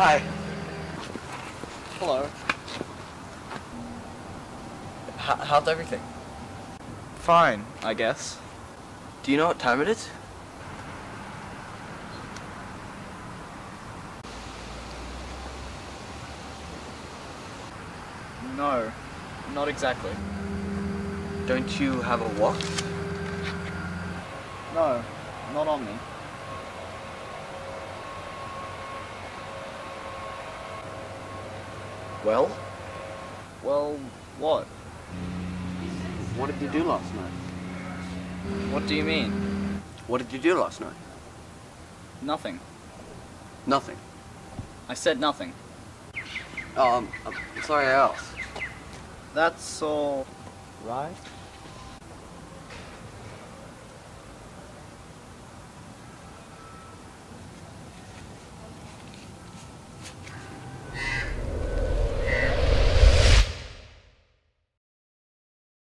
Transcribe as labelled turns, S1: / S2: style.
S1: Hi.
S2: Hello. H- how's everything?
S1: Fine, I guess.
S2: Do you know what time it is?
S1: No, not exactly.
S2: Don't you have a watch?
S1: No, not on me.
S2: Well,
S1: Well, what?
S2: what did you do last night?
S1: What do you mean?
S2: What did you do last night?
S1: Nothing.
S2: Nothing.
S1: I said nothing.
S2: Um, I'm sorry I asked.
S1: That's all right.